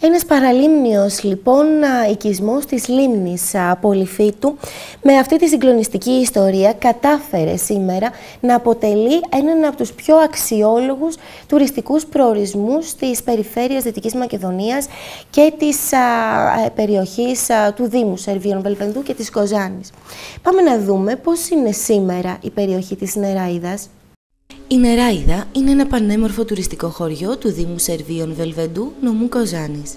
Ένας παραλίμνιος λοιπόν οικισμός της λίμνης Πολυφίτου με αυτή τη συγκλονιστική ιστορία κατάφερε σήμερα να αποτελεί έναν από τους πιο αξιόλογους τουριστικούς προορισμούς της περιφέρειας Δυτικής Μακεδονίας και της α, περιοχής του Δήμου Σερβίων Βελβενδού και της Κοζάνης. Πάμε να δούμε πώς είναι σήμερα η περιοχή της Νεράιδας. Η Νεράιδα είναι ένα πανέμορφο τουριστικό χωριό του Δήμου Σερβίων Βελβεντού, νομού Κοζάνης.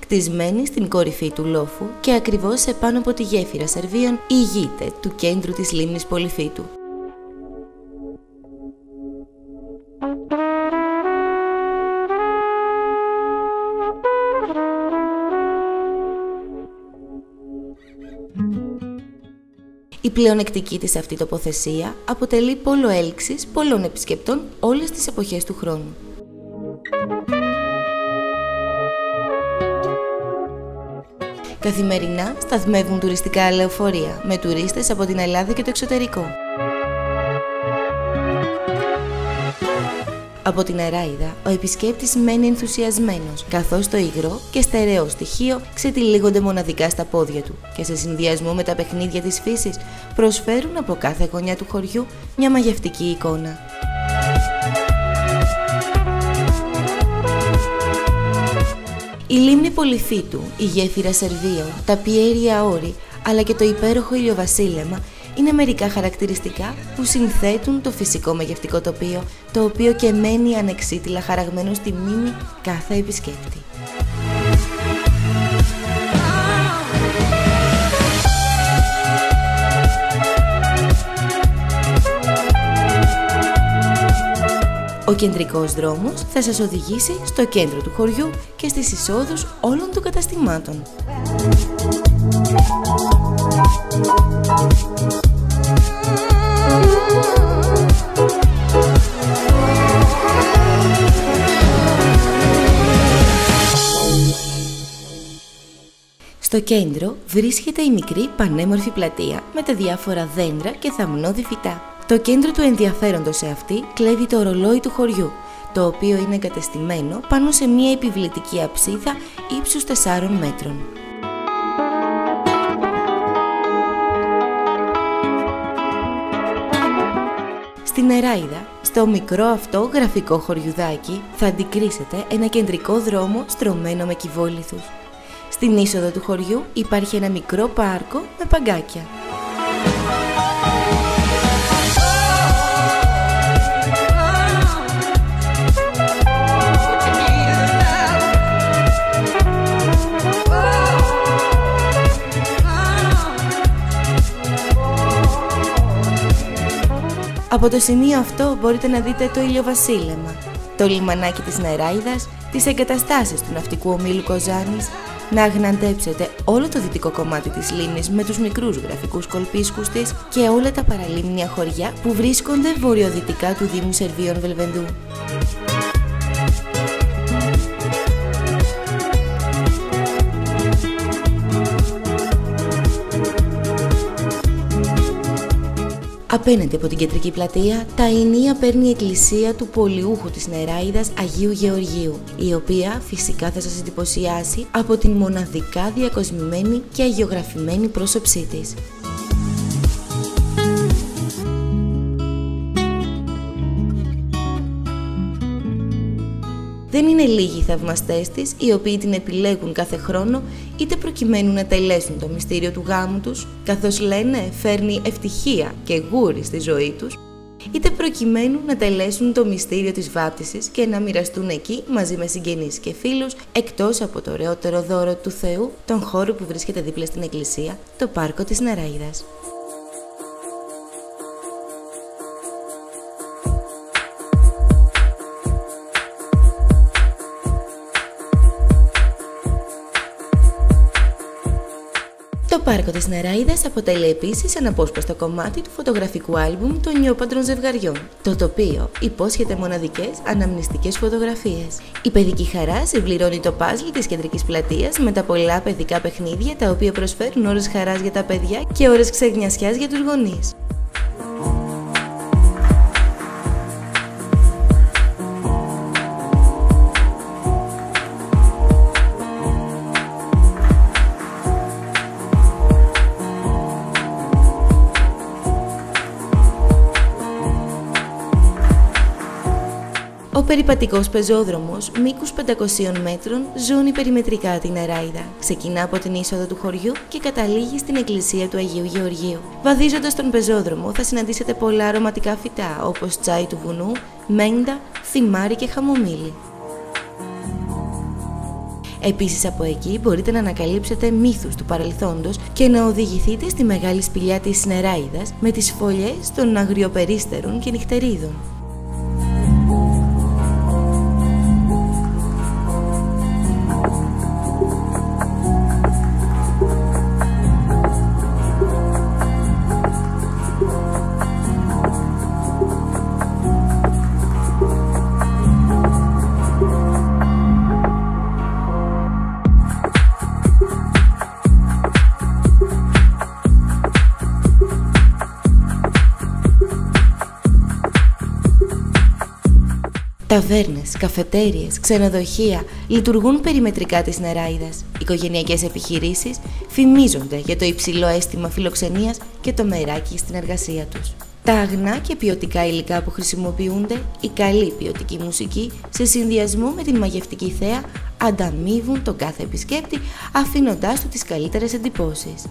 Κτισμένη στην κορυφή του λόφου και ακριβώς επάνω από τη γέφυρα Σερβίων ηγείται του κέντρου της λίμνης Πολυφίτου. Η πλεονεκτική της αυτή τοποθεσία αποτελεί πόλο έλξης πολλών επισκεπτών όλες τις εποχές του χρόνου. Καθημερινά σταθμεύουν τουριστικά λεωφορεία με τουρίστες από την Ελλάδα και το εξωτερικό. Από την Εράιδα, ο επισκέπτης μένει ενθουσιασμένος, καθώς το υγρό και στερεό στοιχείο ξετυλίγονται μοναδικά στα πόδια του και σε συνδυασμό με τα παιχνίδια της φύσης προσφέρουν από κάθε γωνιά του χωριού μια μαγευτική εικόνα. Η λίμνη Πολυφίτου, η γέφυρα Σερβίων, τα πιέρια όρη, αλλά και το υπέροχο ηλιοβασίλεμα είναι μερικά χαρακτηριστικά που συνθέτουν το φυσικό μαγευτικό τοπίο, το οποίο και μένει ανεξίτηλα χαραγμένο στη μνήμη κάθε επισκέπτη. Ο κεντρικός δρόμος θα σας οδηγήσει στο κέντρο του χωριού και στις εισόδους όλων των καταστημάτων. Στο κέντρο βρίσκεται η μικρή πανέμορφη πλατεία με τα διάφορα δέντρα και θαμνώδη φυτά. Το κέντρο του ενδιαφέροντος σε αυτή κλέβει το ρολόι του χωριού, το οποίο είναι εγκατεστημένο πάνω σε μια επιβλητική αψίδα ύψους 4 μέτρων. Στην Εράιδα, στο μικρό αυτό γραφικό χωριουδάκι, θα αντικρίσετε ένα κεντρικό δρόμο στρωμένο με κυβόληθους. Στην είσοδο του χωριού υπάρχει ένα μικρό πάρκο με παγκάκια. Από το σημείο αυτό μπορείτε να δείτε το ηλιοβασίλεμα, το λιμανάκι της Νεράιδας, τις εγκαταστάσεις του ναυτικού ομίλου Κοζάνης, να αγναντέψετε όλο το δυτικό κομμάτι της λίμνης με τους μικρούς γραφικούς κολπίσκους της και όλα τα παραλίμνια χωριά που βρίσκονται βορειοδυτικά του Δήμου Σερβίων Βελβενδού. Απέναντι από την κεντρική πλατεία, τα ενία παίρνει η εκκλησία του πολιούχου της Νεράιδας Αγίου Γεωργίου, η οποία φυσικά θα σας εντυπωσιάσει από την μοναδικά διακοσμημένη και αγιογραφημένη πρόσωψή της. Δεν είναι λίγοι οι θαυμαστές της, οι οποίοι την επιλέγουν κάθε χρόνο, είτε προκειμένου να τελέσουν το μυστήριο του γάμου τους, καθώς λένε φέρνει ευτυχία και γούρι στη ζωή τους, είτε προκειμένου να τελέσουν το μυστήριο της βάπτισης και να μοιραστούν εκεί μαζί με συγγενείς και φίλους, εκτός από το ωραιότερο δώρο του Θεού, τον χώρο που βρίσκεται δίπλα στην εκκλησία, το πάρκο της Νεράιδας. Πάρκο της Νεράιδας αποτελεί επίσης αναπόσπαστο κομμάτι του φωτογραφικού άλμπουμ των νιόπαντρων ζευγαριών, το τοπίο υπόσχεται μοναδικές αναμνηστικές φωτογραφίες. Η παιδική χαρά συμπληρώνει το πάζλ της κεντρικής πλατείας με τα πολλά παιδικά παιχνίδια τα οποία προσφέρουν ώρες χαράς για τα παιδιά και ώρες ξεγνιασιάς για τους γονείς. Περιπατικός πεζόδρομος μήκους 500 μέτρων ζώνει περιμετρικά την Εράιδα. Ξεκινά από την είσοδο του χωριού και καταλήγει στην εκκλησία του Αγίου Γεωργίου. Βαδίζοντας τον πεζόδρομο θα συναντήσετε πολλά αρωματικά φυτά όπως τσάι του βουνού, μέντα, θυμάρι και χαμομήλι. Επίσης από εκεί μπορείτε να ανακαλύψετε μύθους του παρελθόντος και να οδηγηθείτε στη μεγάλη σπηλιά της Νεράιδας με τις φωλιές των αγριοπερίστερων και νυχτερίδων. Ταβέρνες, καφετέριες, ξενοδοχεία λειτουργούν περιμετρικά της νεράιδας. Οικογενειακές επιχειρήσεις φημίζονται για το υψηλό αίσθημα φιλοξενίας και το μεράκι στην εργασία τους. Τα αγνά και ποιοτικά υλικά που χρησιμοποιούνται, η καλή ποιοτική μουσική, σε συνδυασμό με την μαγευτική θέα, ανταμείβουν τον κάθε επισκέπτη, αφήνοντάς του τις καλύτερες εντυπώσεις.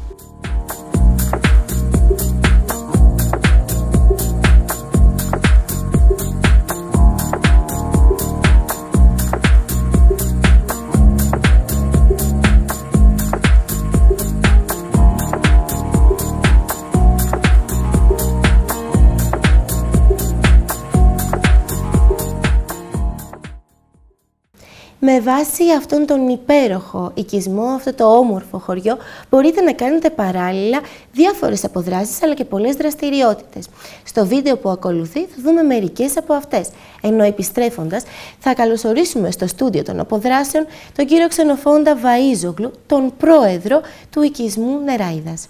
Με βάση αυτόν τον υπέροχο οικισμό, αυτό το όμορφο χωριό, μπορείτε να κάνετε παράλληλα διάφορες αποδράσεις αλλά και πολλές δραστηριότητες. Στο βίντεο που ακολουθεί θα δούμε μερικές από αυτές, ενώ επιστρέφοντας θα καλωσορίσουμε στο στούντιο των αποδράσεων τον κύριο Ξενοφόντα Βαΐζογλου, τον πρόεδρο του οικισμού Νεράιδας.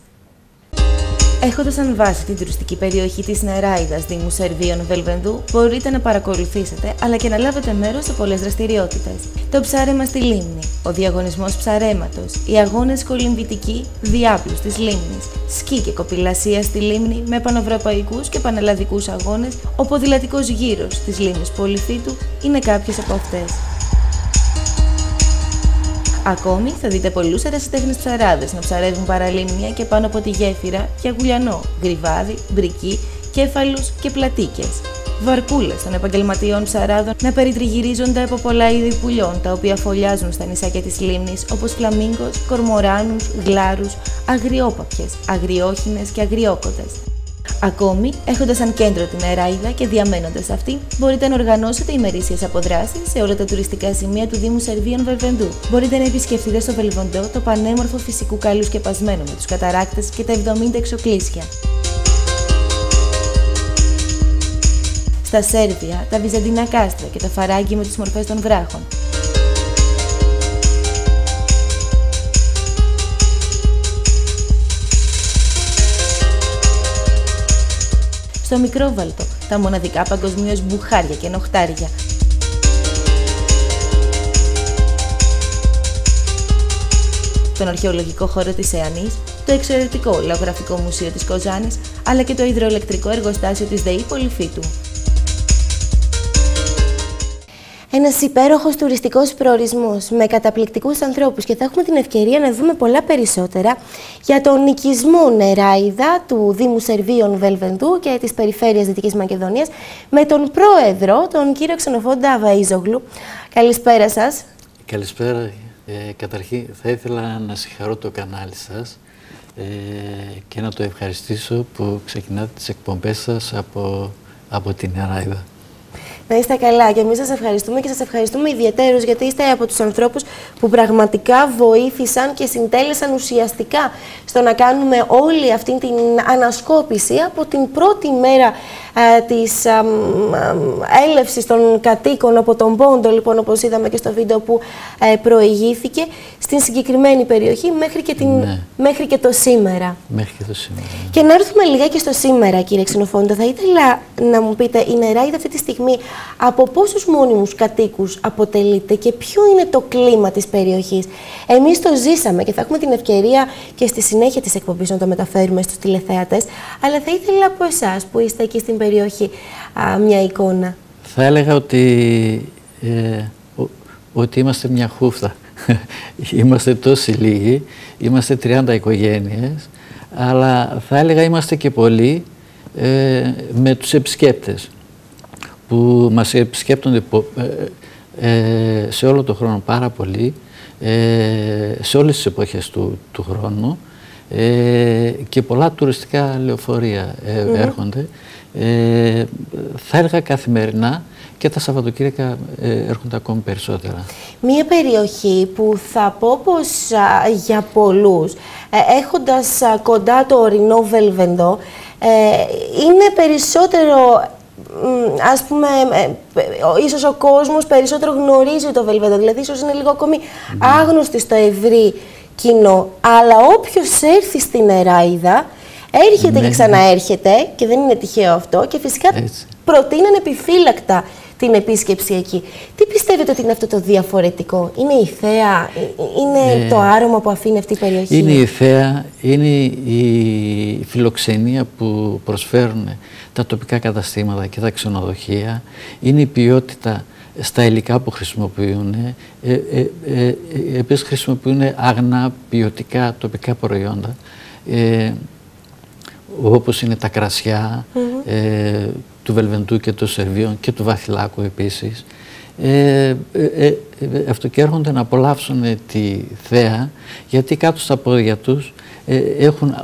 Έχοντας αν βάση την τουριστική περιοχή της Νεράιδας Δήμου Σερβίων Βελβενδού, μπορείτε να παρακολουθήσετε αλλά και να λάβετε μέρος σε πολλές δραστηριότητες. Το ψάρεμα στη λίμνη, ο διαγωνισμός ψαρέματος, οι αγώνες κολυμβητικοί διάπλους της λίμνης, σκι και κοπηλασία στη λίμνη με πανευρωπαϊκούς και πανελλαδικούς αγώνες, ο ποδηλατικός γύρος της λίμνης Πολυφίτου είναι κάποιες από αυτές. Ακόμη θα δείτε πολλούς ερασιτέχνες ψαράδες να ψαρεύουν παραλίμνια και πάνω από τη γέφυρα για γουλιανό, γρυβάδι, μπρική, κέφαλους και πλατίκες. Βαρκούλες των επαγγελματιών ψαράδων να περιτριγυρίζονται από πολλά είδη πουλιών τα οποία φωλιάζουν στα νησάκια της λίμνης όπως φλαμίγκος, κορμοράνους, γλάρους, αγριόπαπιες, αγριόχινες και αγριόκοτες. Ακόμη, έχοντας σαν κέντρο την Εράιδα και διαμένοντας αυτή, μπορείτε να οργανώσετε ημερήσιες αποδράσεις σε όλα τα τουριστικά σημεία του Δήμου Σερβίων Βελβεντού. Μπορείτε να επισκεφτείτε στο Βελβοντό το πανέμορφο φυσικού καλού σκεπασμένο με τους καταράκτες και τα 70 εξοκλήσια. Στα Σέρβια, τα βυζαντινά κάστρα και τα φαράγγι με τις μορφές των βράχων. Στο Μικρόβαλτο, τα μοναδικά παγκοσμίως μπουχάρια και νοχτάρια. Τον αρχαιολογικό χώρο της Εανής, το εξαιρετικό λαογραφικό μουσείο της Κοζάνης, αλλά και το υδροελεκτρικό εργοστάσιο της ΔΕΗ Πολυφίτου. Ένας υπέροχος τουριστικός προορισμός με καταπληκτικούς ανθρώπους και θα έχουμε την ευκαιρία να δούμε πολλά περισσότερα για τον οικισμό Νεράιδα του Δήμου Σερβίων Βελβεντού και της περιφέρειας Δυτικής Μακεδονίας με τον πρόεδρο, τον κύριο Ξενοφόντα Βαΐζογλου. Καλησπέρα σας. Καλησπέρα. Ε, καταρχήν θα ήθελα να συγχαρώ το κανάλι σας ε, και να το ευχαριστήσω που ξεκινάτε τις εκπομπές σας από, από την Νεράιδα. Να είστε καλά και εμείς σας ευχαριστούμε και σας ευχαριστούμε ιδιαίτερως γιατί είστε από τους ανθρώπους που πραγματικά βοήθησαν και συντέλεσαν ουσιαστικά στο να κάνουμε όλη αυτή την ανασκόπηση από την πρώτη μέρα ε, της ε, έλευσης των κατοίκων από τον Πόντο, λοιπόν, όπως είδαμε και στο βίντεο που ε, προηγήθηκε, στην συγκεκριμένη περιοχή μέχρι και, την, Ναι. μέχρι και το σήμερα. Μέχρι και το σήμερα. ναι. Και να έρθουμε λιγάκι στο σήμερα, κύριε Ξενοφόντα. Θα ήθελα να μου πείτε, η Νεράιδα αυτή τη στιγμή από πόσους μόνιμους κατοίκους αποτελείται και ποιο είναι το κλίμα της περιοχής; Εμείς το ζήσαμε και θα έχουμε την ευκαιρία και στη συνέχεια της εκπομπής να το μεταφέρουμε στους τηλεθεατές, αλλά θα ήθελα από εσάς που είστε εκεί στην περιοχή α, μια εικόνα. θα έλεγα ότι, ε, ότι είμαστε μια χούφτα. είμαστε τόσοι λίγοι, είμαστε 30 οικογένειες, αλλά θα έλεγα είμαστε και πολλοί ε, με τους επισκέπτες που μας επισκέπτονται ε, σε όλο το χρόνο πάρα πολύ, σε όλες τις εποχές του, του χρόνου και πολλά τουριστικά λεωφορεία έρχονται. Θα έλεγα καθημερινά και τα Σαββατοκύριακα έρχονται ακόμη περισσότερα. Μία περιοχή που θα πω πως για πολλούς, ε, έχοντας κοντά το ορεινό Βελβεντό, ε, είναι περισσότερο ας πούμε, ε, ίσως ο κόσμος περισσότερο γνωρίζει το Βελβεντό, δηλαδή ίσως είναι λίγο ακόμη mm. άγνωστη στο ευρύ κοινό, αλλά όποιος έρθει στην Εράιδα, έρχεται και ναι, ναι. ξαναέρχεται και δεν είναι τυχαίο αυτό και φυσικά Έτσι. προτείνουν επιφύλακτα την επίσκεψη εκεί. Τι πιστεύετε ότι είναι αυτό το διαφορετικό, Είναι η θέα, ε, είναι ε, το άρωμα που αφήνει αυτή η περιοχή; Είναι η θέα, είναι η φιλοξενία που προσφέρουν τα τοπικά καταστήματα και τα ξενοδοχεία, είναι η ποιότητα στα υλικά που χρησιμοποιούν. Ε, ε, ε, επίσης χρησιμοποιούν αγνά ποιοτικά τοπικά προϊόντα, ε, όπως είναι τα κρασιά, του Βελβεντού και του Σερβίων και του Βαθυλάκου επίσης. Ε, ε, ε, αυτό και έρχονται να απολαύσουν τη θέα γιατί κάτω στα πόδια τους έχουν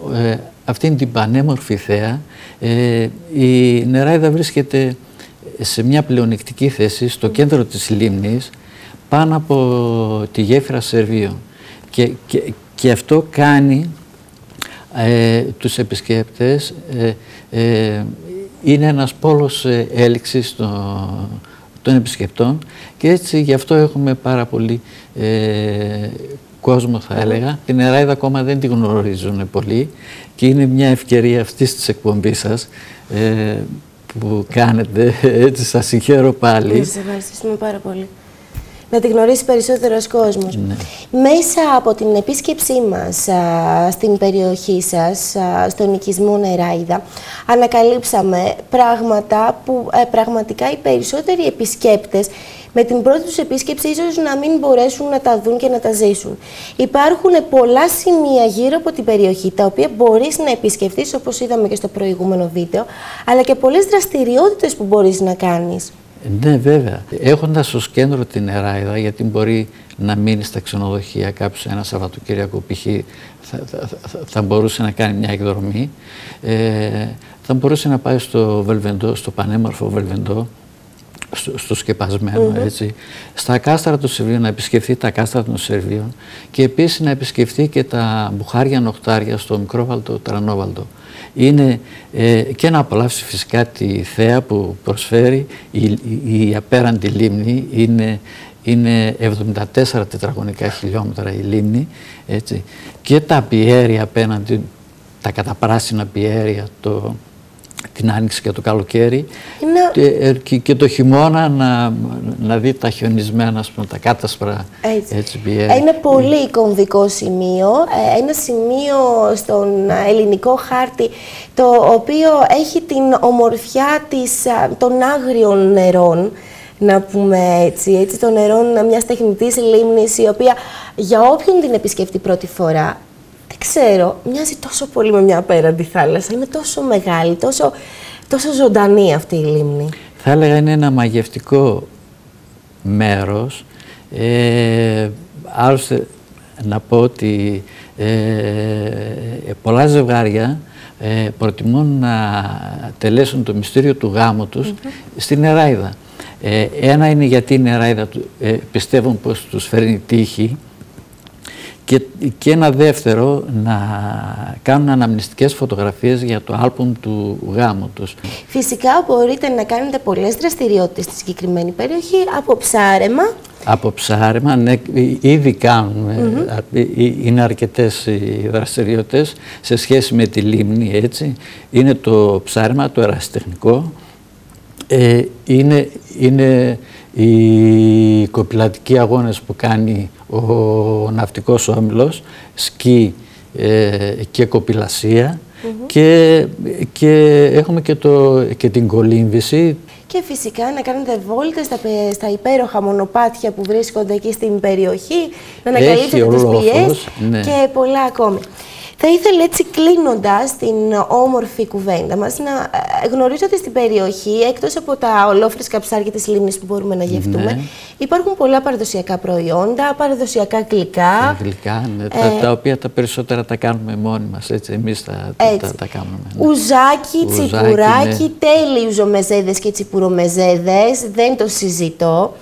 αυτήν την πανέμορφη θέα. η Νεράιδα βρίσκεται σε μια πλεονεκτική θέση στο κέντρο της λίμνης πάνω από τη γέφυρα Σερβίων και, και, και αυτό κάνει ε, τους επισκέπτες είναι ένας πόλος ε, έλξης των, επισκεπτών και έτσι γι' αυτό έχουμε πάρα πολύ ε, κόσμο θα έλεγα. Την Εράιδα ακόμα δεν τη γνωρίζουν πολύ και είναι μια ευκαιρία αυτής της εκπομπής σας ε, που κάνετε, έτσι σας συγχαίρω πάλι. Σας ευχαριστούμε πάρα πολύ να τη γνωρίσει περισσότερος κόσμος. Ναι. Μέσα από την επίσκεψή μας στην περιοχή σας, στον οικισμό Νεράιδα, ανακαλύψαμε πράγματα που ε, πραγματικά οι περισσότεροι επισκέπτες με την πρώτη τους επίσκεψη ίσως να μην μπορέσουν να τα δουν και να τα ζήσουν. Υπάρχουν πολλά σημεία γύρω από την περιοχή, τα οποία μπορείς να επισκεφτείς, όπως είδαμε και στο προηγούμενο βίντεο, αλλά και πολλές δραστηριότητες που μπορείς να κάνεις. Ναι, βέβαια. Έχοντας ως κέντρο την Εράιδα, γιατί μπορεί να μείνει στα ξενοδοχεία κάποιος ένα Σαββατοκύριακο, π.χ. Θα, θα, θα, μπορούσε να κάνει μια εκδρομή. Ε, θα μπορούσε να πάει στο Βελβεντό, στο πανέμορφο Βελβεντό, στο, στο σκεπασμένο, έτσι, στα κάστρα των Σερβίων, να επισκεφθεί τα κάστρα των Σερβίων και επίσης να επισκεφθεί και τα μπουχάρια νοχτάρια στο Μικρόβαλτο, Τρανόβαλτο είναι ε, και να απολαύσει φυσικά τη θέα που προσφέρει. Η, η, απέραντη λίμνη είναι, είναι 74 τετραγωνικά χιλιόμετρα η λίμνη έτσι, και τα πιέρια απέναντι τα καταπράσινα πιέρια το, την άνοιξη και το καλοκαίρι ε, και, και, το χειμώνα να, να δει τα χιονισμένα, πούμε, τα κάτασπρα έτσι. έτσι Είναι πολύ κομβικό σημείο, ε, ένα σημείο στον ελληνικό χάρτη το οποίο έχει την ομορφιά της, των άγριων νερών να πούμε έτσι, έτσι των νερών μιας τεχνητής λίμνης η οποία για όποιον την επισκεφτεί πρώτη φορά δεν ξέρω, μοιάζει τόσο πολύ με μια απέραντη θάλασσα. Είναι τόσο μεγάλη, τόσο, τόσο ζωντανή αυτή η λίμνη. Θα έλεγα είναι ένα μαγευτικό μέρος. Ε, άλλωστε να πω ότι ε, πολλά ζευγάρια ε, προτιμούν να τελέσουν το μυστήριο του γάμου τους στην Εράιδα. Ε, ένα είναι γιατί η Εράιδα ε, πιστεύουν πως τους φέρνει τύχη και, και ένα δεύτερο, να κάνουν αναμνηστικές φωτογραφίες για το άλμπουμ του γάμου τους. Φυσικά μπορείτε να κάνετε πολλές δραστηριότητες στη συγκεκριμένη περιοχή, από ψάρεμα. Από ψάρεμα, ναι, ήδη κάνουμε, είναι αρκετές οι δραστηριότητες σε σχέση με τη λίμνη, έτσι. Είναι το ψάρεμα, το ερασιτεχνικό, ε, είναι, είναι οι κοπηλατικοί αγώνες που κάνει ο ναυτικός όμιλος, σκι ε, και κοπηλασία και, και έχουμε και, το, και την κολύμβηση. και φυσικά να κάνετε βόλτες στα, πε- στα υπέροχα μονοπάτια που βρίσκονται εκεί στην περιοχή, να Έχει ανακαλύψετε τις ολόφλος, πηγές ναι. και πολλά ακόμη. Θα ήθελα έτσι κλείνοντας την όμορφη κουβέντα μας να ε, γνωρίζω ότι στην περιοχή, εκτός από τα ολόφρυσκα ψάρια της λίμνης που μπορούμε να γευτούμε, Ναι. υπάρχουν πολλά παραδοσιακά προϊόντα, παραδοσιακά γλυκά. Τα γλυκά, ναι, τα, Ε, τα οποία τα περισσότερα τα κάνουμε μόνοι μας, έτσι, εμείς τα, τα, Έτσι. τα, τα κάνουμε. ναι. Ουζάκι, Ουζάκι, τσιπουράκι, ναι. τέλειοι ουζομεζέδες και τσιπουρομεζέδες, δεν το συζητώ.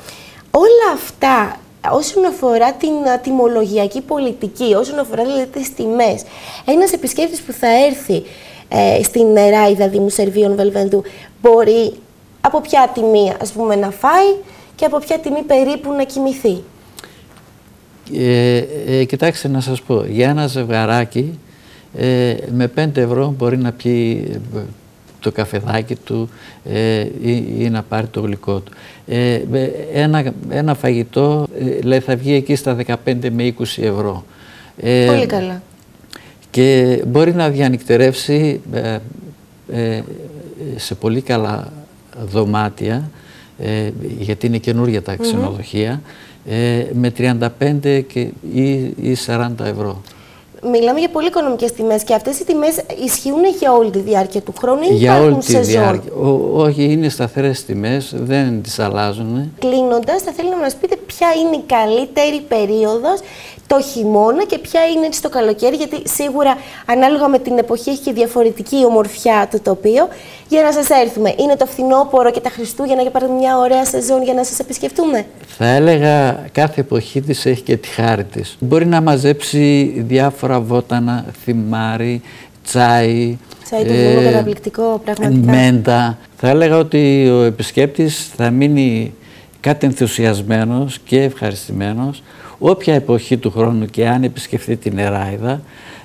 Όλα αυτά όσον αφορά την α, τιμολογιακή πολιτική, όσον αφορά δηλαδή τις τιμές, ένας επισκέπτης που θα έρθει ε, στην νεράιδα Δήμου Σερβίων Βελβενδού μπορεί από ποια τιμή ας πούμε να φάει και από ποια τιμή περίπου να κοιμηθεί; Ε, ε, κοιτάξτε να σας πω, για ένα ζευγαράκι ε, με 5 ευρώ μπορεί να πιει ε, το καφεδάκι του ε, ή, ή να πάρει το γλυκό του. Ε, με ένα, ένα φαγητό ε, λέει, θα βγει εκεί στα 15 με 20 ευρώ. Ε, Πολύ καλά. και μπορεί να διανυκτερεύσει ε, ε, σε πολύ καλά δωμάτια, ε, γιατί είναι καινούργια τα ξενοδοχεία, ε, με 35 και, ή, ή 40 ευρώ. Μιλάμε για πολύ οικονομικές τιμές και αυτές οι τιμές ισχύουν για όλη τη διάρκεια του χρόνου ή Για υπάρχουν όλη τη σεζόν; διάρκεια. Ο- όχι, είναι σταθερές τιμές, δεν τις αλλάζουν. Κλείνοντας, θα θέλω να μας πείτε ποια είναι η καλύτερη περίοδος το χειμώνα και ποια είναι έτσι το καλοκαίρι, γιατί σίγουρα ανάλογα με την εποχή έχει και διαφορετική ομορφιά το τοπίο. Για να σας έρθουμε, είναι το φθινόπωρο και τα Χριστούγεννα για παράδειγμα μια ωραία σεζόν για να σας επισκεφτούμε; Θα έλεγα κάθε εποχή της έχει και τη χάρη της. Μπορεί να μαζέψει διάφορα βότανα, θυμάρι, τσάι, Τσάι του Δούνου, καταπληκτικό, πραγματικά. μέντα. Θα έλεγα ότι ο επισκέπτης θα μείνει κάτι ενθουσιασμένος και ευχαριστημένος όποια εποχή του χρόνου και αν επισκεφτεί την Εράιδα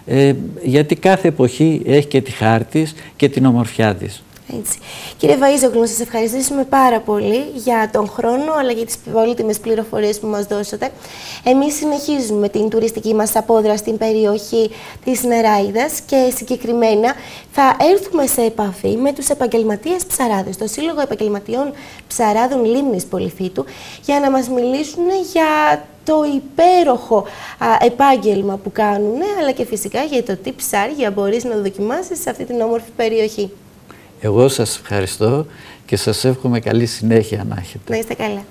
ε, γιατί κάθε εποχή έχει και τη χάρη της και την ομορφιά της. Έτσι. Κύριε Βαΐζογλου, να σας ευχαριστήσουμε πάρα πολύ για τον χρόνο αλλά και τις πολύτιμες πληροφορίες που μας δώσατε. Εμείς συνεχίζουμε την τουριστική μας απόδρα στην περιοχή της Νεράιδας και συγκεκριμένα θα έρθουμε σε επαφή με τους επαγγελματίες ψαράδες, το Σύλλογο Επαγγελματιών Ψαράδων Λίμνης Πολυφύτου, για να μας μιλήσουν για το υπέροχο α, επάγγελμα που κάνουν, αλλά και φυσικά για το τι ψάρια μπορείς να δοκιμάσεις σε αυτή την όμορφη περιοχή. Εγώ σας ευχαριστώ και σας εύχομαι καλή συνέχεια να έχετε. Να είστε καλά.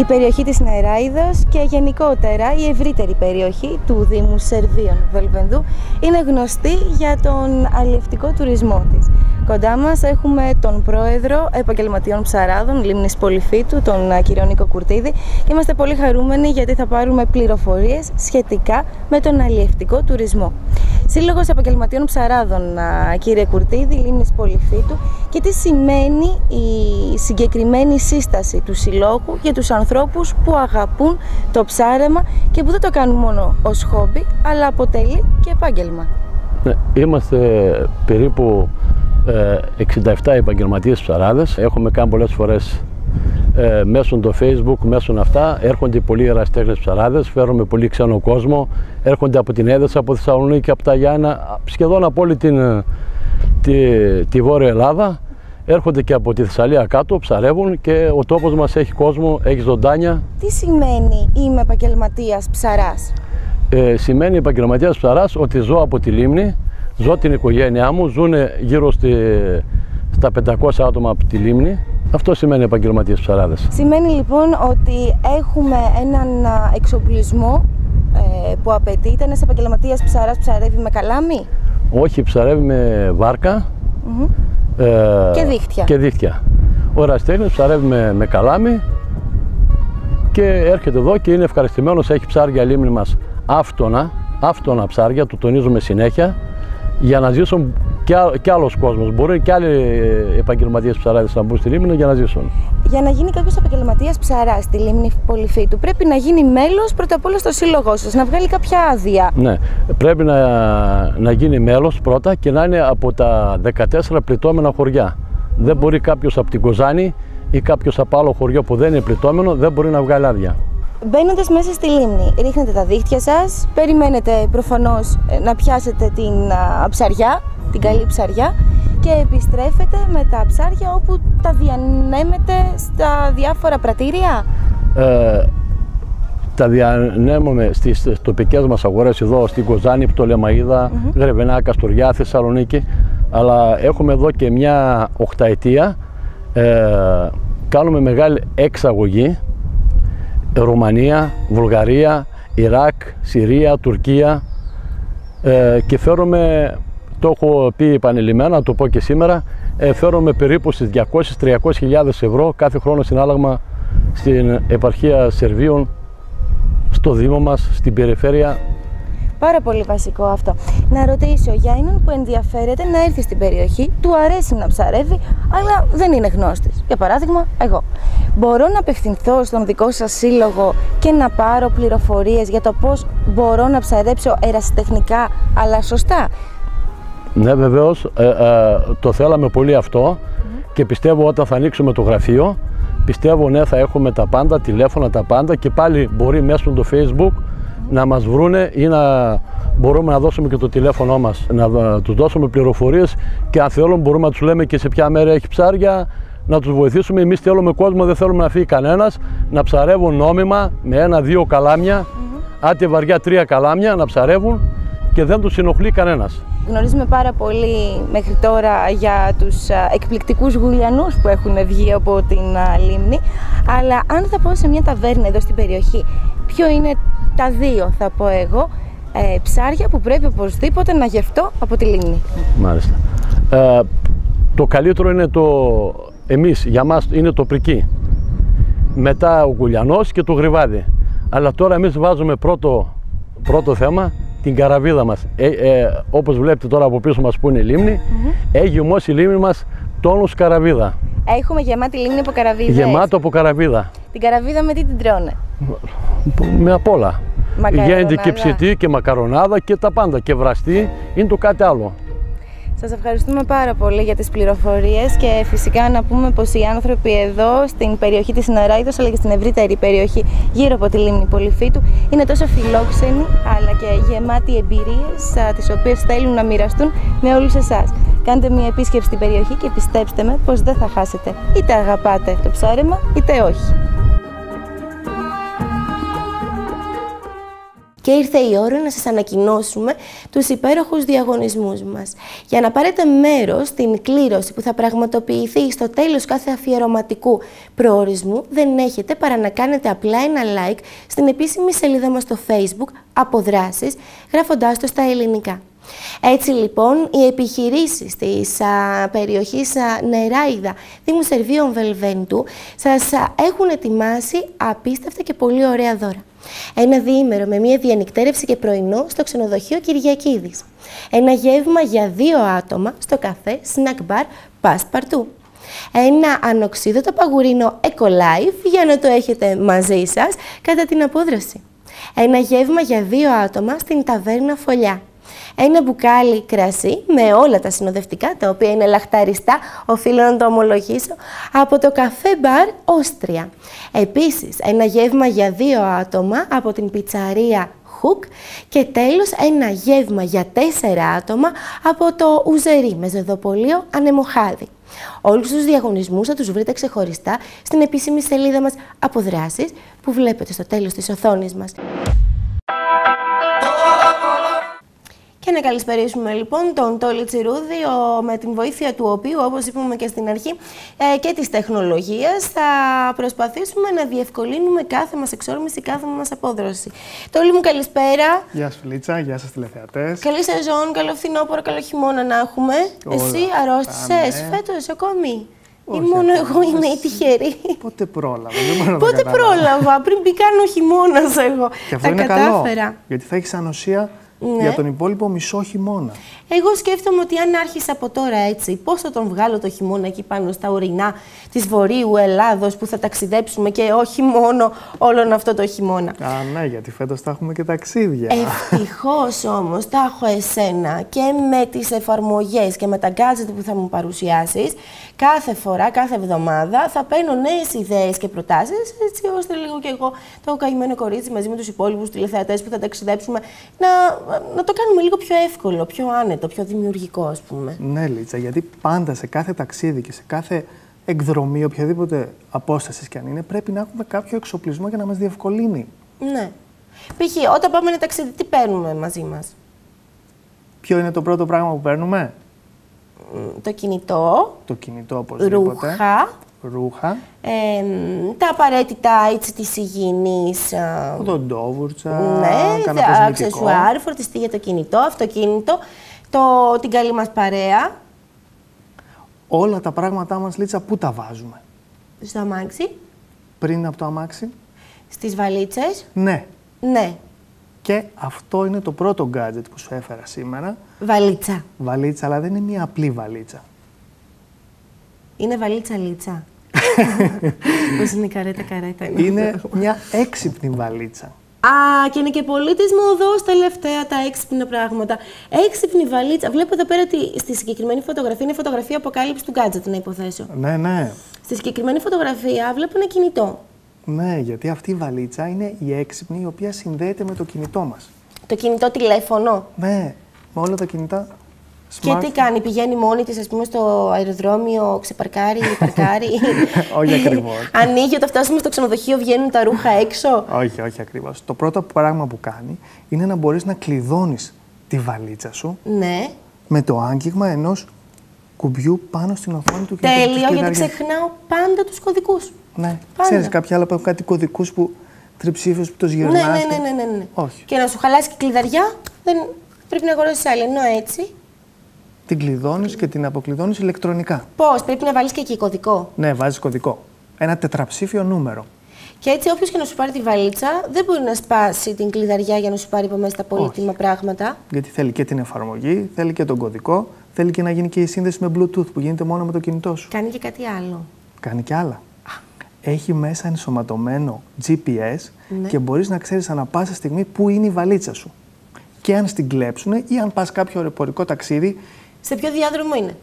Η περιοχή της Νεράιδας και γενικότερα η ευρύτερη περιοχή του Δήμου Σερβίων Βελβενδού είναι γνωστή για τον αλλιευτικό τουρισμό της. Κοντά μας έχουμε τον πρόεδρο επαγγελματιών ψαράδων Λίμνης Πολυφύτου, τον α, κύριο Νίκο Κουρτίδη και είμαστε πολύ χαρούμενοι γιατί θα πάρουμε πληροφορίες σχετικά με τον αλλιευτικό τουρισμό. Σύλλογος Επαγγελματιών Ψαράδων, α, κύριε Κουρτίδη, Λίμνης Πολυφύτου και τι σημαίνει η συγκεκριμένη σύσταση του Συλλόγου για τους ανθρώπους που αγαπούν το ψάρεμα και που δεν το κάνουν μόνο ως χόμπι, αλλά αποτελεί και επάγγελμα. Ναι, Είμαστε περίπου ε, 67 επαγγελματίες ψαράδες. Έχουμε κάνει πολλές φορές ε, μέσω το facebook, μέσω αυτά. Έρχονται πολλοί εραστέχνες ψαράδες, φέρουμε πολύ ξένο κόσμο. Έρχονται από την Έδεσα, από Θεσσαλονίκη, από τα Γιάννα, σχεδόν από όλη την, ε, τη, τη Βόρεια Ελλάδα. Έρχονται και από τη Θεσσαλία κάτω, ψαρεύουν και ο τόπος μας έχει κόσμο, έχει ζωντάνια. Τι σημαίνει είμαι επαγγελματίας ψαράς. Ε, σημαίνει επαγγελματίας ψαράς ότι ζω από τη λίμνη, ζω την οικογένειά μου, ζουν γύρω στη, στα 500 άτομα από τη λίμνη. Αυτό σημαίνει επαγγελματίας ψαράδες. Σημαίνει λοιπόν ότι έχουμε έναν α, εξοπλισμό ε, που απαιτείται. Ένας επαγγελματίας ψαράς ψαρεύει με καλάμι; Όχι, ψαρεύει με βάρκα Μμμ. ε, Και δίχτυα. Και δίχτυα. Ο εραστέχνης ψαρεύει με, με καλάμι και έρχεται εδώ και είναι ευχαριστημένος, έχει ψάρια λίμνη μας άφτονα, άφτονα ψάρια, το τονίζουμε συνέχεια. για να ζήσουν και, α- και άλλος κόσμος. Μπορεί και άλλοι ε, επαγγελματίες ψαράδες να μπουν στη λίμνη για να ζήσουν. Για να γίνει κάποιος επαγγελματίας ψαρά στη λίμνη Πολυφίτου, πρέπει να γίνει μέλος πρώτα απ' όλα στο σύλλογό σας, να βγάλει κάποια άδεια. Ναι, πρέπει να, να γίνει μέλος πρώτα και να είναι από τα 14 πληττόμενα χωριά. Δεν μπορεί κάποιος από την Κοζάνη ή κάποιος από άλλο χωριό που δεν είναι πληττόμενο, δεν μπορεί να βγάλει άδεια. Μπαίνοντας μέσα στη λίμνη, ρίχνετε τα δίχτυα σας, περιμένετε προφανώς να πιάσετε την α, ψαριά, την καλή ψαριά και επιστρέφετε με τα ψάρια όπου τα διανέμετε στα διάφορα πρατήρια. Ε, τα διανέμουμε στις τοπικές μας αγορές εδώ στην Κοζάνη, Πτολεμαΐδα, Γρεβενά, Καστοριά, Θεσσαλονίκη. Αλλά έχουμε εδώ και μια οχταετία ε, κάνουμε μεγάλη εξαγωγή Ρουμανία, Βουλγαρία, Ιράκ, Συρία, Τουρκία ε, και φέρουμε, το έχω πει επανειλημμένα, να το πω και σήμερα, ε, φέρουμε περίπου στις 200-300 χιλιάδες ευρώ κάθε χρόνο συνάλλαγμα στην επαρχία Σερβίων, στο Δήμο μας, στην περιφέρεια. Πάρα πολύ βασικό αυτό. Να ρωτήσω για έναν που ενδιαφέρεται να έρθει στην περιοχή, του αρέσει να ψαρεύει, αλλά δεν είναι γνώστης. Για παράδειγμα, εγώ. Μπορώ να απευθυνθώ στον δικό σας σύλλογο και να πάρω πληροφορίες για το πώς μπορώ να ψαρέψω ερασιτεχνικά, αλλά σωστά; Ναι, βεβαίως, ε, ε, το θέλαμε πολύ αυτό και πιστεύω όταν θα ανοίξουμε το γραφείο, πιστεύω ναι θα έχουμε τα πάντα, τηλέφωνα τα πάντα και πάλι μπορεί μέσω του facebook να μας βρούνε ή να μπορούμε να δώσουμε και το τηλέφωνο μας, να δ- τους δώσουμε πληροφορίες και αν θέλουν μπορούμε να τους λέμε και σε ποια μέρα έχει ψάρια, να τους βοηθήσουμε. Εμείς θέλουμε κόσμο, δεν θέλουμε να φύγει κανένας, να ψαρεύουν νόμιμα με ένα-δύο καλάμια, άντε βαριά τρία καλάμια να ψαρεύουν και δεν τους ενοχλεί κανένας. Γνωρίζουμε πάρα πολύ μέχρι τώρα για τους α, εκπληκτικούς γουλιανούς που έχουν βγει από την α, λίμνη, αλλά αν θα πω σε μια ταβέρνα εδώ στην περιοχή, ποιο είναι τα δύο θα πω εγώ, ε, ψάρια που πρέπει οπωσδήποτε να γευτώ από τη λίμνη. Μάλιστα. Ε, το καλύτερο είναι το, εμείς, για μας είναι το πρικί. Μετά ο γουλιανός και το γρυβάδι. Αλλά τώρα εμείς βάζουμε πρώτο, πρώτο θέμα την καραβίδα μας. Ε, ε, όπως βλέπετε τώρα από πίσω μας που είναι η λίμνη, έχει όμως η λίμνη μας τόνους καραβίδα. Έχουμε γεμάτη λίμνη από καραβίδες. Γεμάτο από καραβίδα. Την καραβίδα με τι την τρώνε; Με απ' όλα. Μακαρονάδα. Γίνεται και ψητή και μακαρονάδα και τα πάντα. Και βραστή είναι το κάτι άλλο. Σας ευχαριστούμε πάρα πολύ για τις πληροφορίες και φυσικά να πούμε πως οι άνθρωποι εδώ στην περιοχή της Νεράιδος αλλά και στην ευρύτερη περιοχή γύρω από τη λίμνη Πολυφίτου είναι τόσο φιλόξενοι αλλά και γεμάτοι εμπειρίες α, τις οποίες θέλουν να μοιραστούν με όλους εσάς. Κάντε μια επίσκεψη στην περιοχή και πιστέψτε με πως δεν θα χάσετε. Είτε αγαπάτε το ψάρεμα είτε όχι. Και ήρθε η ώρα να σας ανακοινώσουμε τους υπέροχους διαγωνισμούς μας. Για να πάρετε μέρος στην κλήρωση που θα πραγματοποιηθεί στο τέλος κάθε αφιερωματικού προορισμού, δεν έχετε παρά να κάνετε απλά ένα like στην επίσημη σελίδα μας στο facebook «Αποδράσεις», γράφοντάς το στα ελληνικά. Έτσι λοιπόν, οι επιχειρήσεις της α, περιοχής α, Νεράιδα, Δήμου Σερβίων Βελβέντου, σας α, έχουν ετοιμάσει απίστευτα και πολύ ωραία δώρα. Ένα διήμερο με μία διανυκτέρευση και πρωινό στο ξενοδοχείο Κυριακίδης. Ένα γεύμα για δύο άτομα στο καφέ Snack Bar Passepartout. Ένα ανοξίδωτο παγουρίνο Eco Life για να το έχετε μαζί σας κατά την απόδραση. Ένα γεύμα για δύο άτομα στην ταβέρνα Φωλιά. Ένα μπουκάλι κρασί με όλα τα συνοδευτικά, τα οποία είναι λαχταριστά, οφείλω να το ομολογήσω, από το καφέ μπαρ Όστρια. Επίσης, ένα γεύμα για δύο άτομα από την πιτσαρία Hook και τέλος ένα γεύμα για τέσσερα άτομα από το Ουζερί με ζεδοπολείο Ανεμοχάδη. Όλους τους διαγωνισμούς θα τους βρείτε ξεχωριστά στην επίσημη σελίδα μας Αποδράσεις που βλέπετε στο τέλος της οθόνης μας. Και να καλησπερίσουμε λοιπόν τον Τόλι Τσιρούδη, ο, με την βοήθεια του οποίου, όπως είπαμε και στην αρχή, ε, και της τεχνολογίας, θα προσπαθήσουμε να διευκολύνουμε κάθε μας εξόρμηση, κάθε μας απόδροση. Τόλι μου καλησπέρα. Γεια σου Λίτσα, γεια σας τηλεθεατές. Καλή σεζόν, καλό φθινόπωρο, καλό χειμώνα να έχουμε. Όλα Εσύ αρρώστησες πάμε. φέτος ακόμη; Ή Όχι μόνο ακόμα, εγώ είμαι η εσύ. τυχερή. Πότε πρόλαβα, δεν μπορώ να το Πότε καταλάβω. πρόλαβα, πριν μπει καν ο χειμώνας εγώ. Και αυτό Τα είναι κατάφερα. καλό, γιατί θα έχεις ανοσία Ναι. Για τον υπόλοιπο μισό χειμώνα. Εγώ σκέφτομαι ότι αν άρχισε από τώρα έτσι, πώς θα τον βγάλω το χειμώνα εκεί πάνω στα ορεινά της Βορείου Ελλάδος που θα ταξιδέψουμε και όχι μόνο όλον αυτό το χειμώνα. Α, ναι, γιατί φέτος θα έχουμε και ταξίδια. Ευτυχώς όμως τα έχω εσένα και με τις εφαρμογές και με τα gadget που θα μου παρουσιάσεις. Κάθε φορά, κάθε εβδομάδα θα παίρνω νέες ιδέες και προτάσεις, έτσι ώστε λίγο και εγώ το καημένο κορίτσι μαζί με τους υπόλοιπους τηλεθεατές που θα ταξιδέψουμε να, να το κάνουμε λίγο πιο εύκολο, πιο άνετο, πιο δημιουργικό, ας πούμε. Ναι, Λίτσα, γιατί πάντα σε κάθε ταξίδι και σε κάθε εκδρομή, οποιαδήποτε απόστασης κι αν είναι, πρέπει να έχουμε κάποιο εξοπλισμό για να μας διευκολύνει. Ναι. Π.χ. όταν πάμε ένα ταξίδι, τι παίρνουμε μαζί μας; Ποιο είναι το πρώτο πράγμα που παίρνουμε, Το κινητό, Το κινητό οπωσδήποτε. ρούχα, Ρούχα. ε, μ, τα απαραίτητα έτσι της υγιεινής α, Οδοντόβουρτσα. ναι, κανένα τα κοσμητικό. αξεσουάρ, φορτιστή για το κινητό, αυτοκίνητο, το, την καλή μας παρέα, Όλα τα πράγματά μας, Λίτσα, πού τα βάζουμε; στο αμάξι, Πριν από το αμάξι. στις βαλίτσες, Ναι. ναι, Και αυτό είναι το πρώτο gadget που σου έφερα σήμερα. βαλίτσα. Βαλίτσα, αλλά δεν είναι μια απλή βαλίτσα. Είναι βαλίτσα λίτσα. Πώς είναι καρέτα καρέτα. Είναι μια έξυπνη βαλίτσα. Α, και είναι και πολύ της μοδό τελευταία τα έξυπνα πράγματα. Έξυπνη βαλίτσα. Βλέπω εδώ πέρα ότι στη συγκεκριμένη φωτογραφία είναι φωτογραφία αποκάλυψης του gadget, να υποθέσω. Ναι, ναι. Στη συγκεκριμένη φωτογραφία βλέπω ένα κινητό. Ναι, γιατί αυτή η βαλίτσα είναι η έξυπνη η οποία συνδέεται με το κινητό μας. Το κινητό τηλέφωνο. Ναι, με όλα τα κινητά. Και smart. τι κάνει, πηγαίνει μόνη της, ας πούμε, στο αεροδρόμιο, ξεπαρκάρει, παρκάρει. Όχι ακριβώς. Ανοίγει, όταν φτάσουμε στο ξενοδοχείο, βγαίνουν τα ρούχα έξω. Όχι, όχι ακριβώς. Το πρώτο πράγμα που κάνει είναι να μπορείς να κλειδώνεις τη βαλίτσα σου Ναι. με το άγγιγμα ενός κουμπιού πάνω στην οθόνη του κινητού. Τέλειο, της γιατί κλειδαριάς. ξεχνάω πάντα τους κωδικούς. Ναι. Πάντα. Ξέρεις κάποια άλλα που έχουν κάτι κωδικούς που τριψήφιους που τους Ναι, γυρνάς. ναι, και- ναι, ναι, ναι, ναι. Όχι. Και να σου χαλάσει και η κλειδαριά, δεν... πρέπει να αγοράσει άλλη. Ενώ έτσι. Την κλειδώνεις και την αποκλειδώνεις ηλεκτρονικά. Πώς, πρέπει να βάλεις και εκεί κωδικό; Ναι, βάζεις κωδικό. Ένα τετραψήφιο νούμερο. Και έτσι, όποιος και να σου πάρει τη βαλίτσα, δεν μπορεί να σπάσει την κλειδαριά για να σου πάρει από μέσα τα πολύτιμα πράγματα. Γιατί θέλει και την εφαρμογή, θέλει και τον κωδικό, θέλει και να γίνει και η σύνδεση με Bluetooth που γίνεται μόνο με το κινητό σου. Κάνει και κάτι άλλο. Κάνει και άλλα. Έχει μέσα ενσωματωμένο GPS Ναι. και μπορείς να ξέρεις ανα πάσα στιγμή πού είναι η βαλίτσα σου. Και αν στην κλέψουν ή αν πας κάποιο αεροπορικό ταξίδι, Σε ποιο διάδρομο είναι;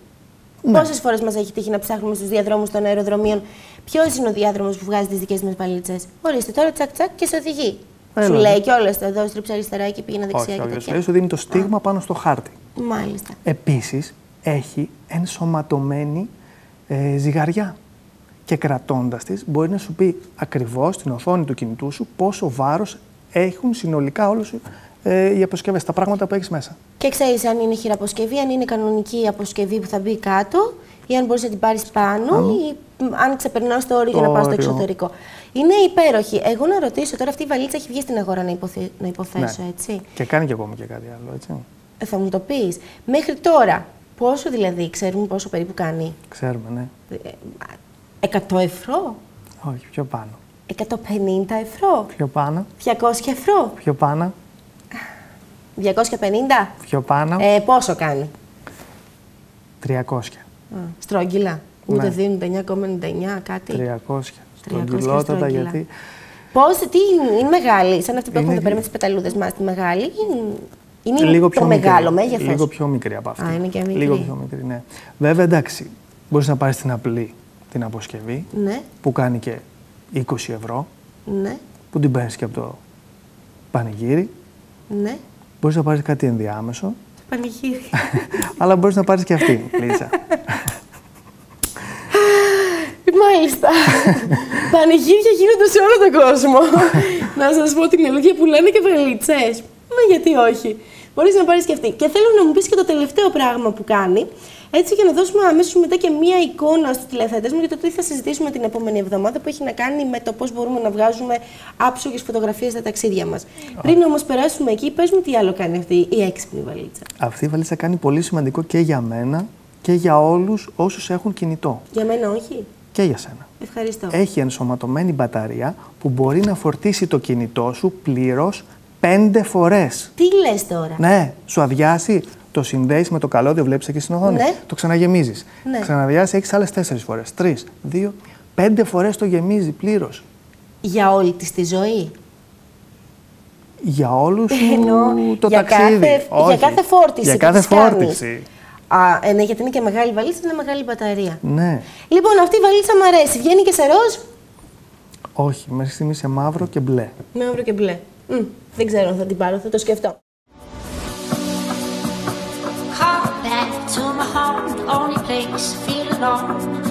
Ναι. Πόσες φορές μας έχει τύχει να ψάχνουμε στους διαδρόμους των αεροδρομίων; Ποιος είναι ο διάδρομος που βγάζει τις δικές μας βαλίτσες; Ορίστε τώρα τσακ τσακ και σε οδηγεί. Έλα. Σου λέει κιόλα εδώ στρίψα αριστερά και πήγαινα δεξιά όχι, και όχι, τέτοια. όχι, σου δίνει το στίγμα πάνω στο χάρτη. Μάλιστα. Επίσης, έχει ενσωματωμένη ε, ζυγαριά. Και κρατώντας της, μπορεί να σου πει ακριβώς στην οθόνη του κινητού σου πόσο βάρος έχουν συνολικά όλες ε, οι αποσκευές, τα πράγματα που έχεις μέσα. Και ξέρεις αν είναι χειραποσκευή, αν είναι κανονική αποσκευή που θα μπει κάτω, ή αν μπορείς να την πάρεις πάνω, ή μ, αν ξεπερνάς το όριο για να Το πας στο όριο. εξωτερικό. Είναι υπέροχη. Εγώ να ρωτήσω τώρα, αυτή η βαλίτσα έχει βγει στην αγορά να, υποθε... να υποθέσω, Ναι. έτσι; Και κάνει και ακόμα και κάτι άλλο, έτσι. Ε, θα μου το πεις. Μέχρι τώρα, πόσο δηλαδή, ξέρουμε πόσο περίπου κάνει; Ξέρουμε, ναι. Ε, 100 ευρώ, Όχι, πιο πάνω. 150 ευρώ, Πιο πάνω, 200 ευρώ, πιο πάνω, 250. πιο πάνω. Ε, πόσο κάνει; 300. Α, στρόγγυλα. Ούτε Ναι. δίνουν 9,99 κάτι. 300. 300 Στρογγυλότατα, στρογγυλά. γιατί Πώς, τι είναι, είναι μεγάλη, σαν αυτή που έχουμε Είναι εδώ πέρα με δι- τις πεταλούδες μας, τη μεγάλη. Είναι, είναι λίγο το πιο μεγάλο μικρή. μέγεθος. Λίγο πιο μικρή από αυτή. Α, είναι και μικρή. Λίγο πιο μικρή, ναι. Βέβαια, εντάξει, μπορείς να πάρεις την απλή την αποσκευή, Ναι, που κάνει και 20 ευρώ, ναι, που την παίρνεις και από το πανηγύρι. ναι. Μπορείς να πάρεις κάτι ενδιάμεσο, Πανηγύρι. αλλά μπορείς να πάρεις και αυτή, Λίζα. Μάλιστα. Πανηγύρια γίνονται σε όλο τον κόσμο. να σας πω την αλήθεια, πουλάνε και βαλίτσες. Μα γιατί όχι. Μπορείς να πάρεις και αυτή. Και θέλω να μου πεις και το τελευταίο πράγμα που κάνει. Έτσι για να δώσουμε αμέσως μετά και μία εικόνα στους τηλεθεατές μου για το τι θα συζητήσουμε την επόμενη εβδομάδα που έχει να κάνει με το πώς μπορούμε να βγάζουμε άψογες φωτογραφίες στα ταξίδια μας. Πριν όμως περάσουμε εκεί, πες μου τι άλλο κάνει αυτή η έξυπνη βαλίτσα. αυτή η βαλίτσα κάνει πολύ σημαντικό και για μένα και για όλους όσους έχουν κινητό. Για μένα όχι. Και για σένα. Ευχαριστώ. Έχει ενσωματωμένη μπαταρία που μπορεί να φορτίσει το κινητό σου πλήρως πέντε φορές. Τι λες τώρα; Ναι, σου αδειάσει, το συνδέεις με το καλώδιο, βλέπεις εκεί στην οθόνη. Ναι. Το ξαναγεμίζεις. Ναι. Ξαναδιάσει, έχεις άλλες τέσσερις φορές. Τρεις, δύο, πέντε φορές το γεμίζει πλήρως. Για όλη της τη ζωή; Για όλους Εννοώ, το για ταξίδι. Κάθε, Όχι. Για κάθε φόρτιση. Για που κάθε της κάνεις. φόρτιση. Α, ε, ναι, γιατί είναι και μεγάλη βαλίτσα, είναι μεγάλη μπαταρία. Ναι. Λοιπόν, αυτή η βαλίτσα μου αρέσει. Βγαίνει και σε ροζ, Όχι, μέχρι στιγμής σε μαύρο και μπλε. με μαύρο και μπλε. Μμ, δεν ξέρω αν θα την πάρω, θα το σκεφτώ. lonely place, I feel alone.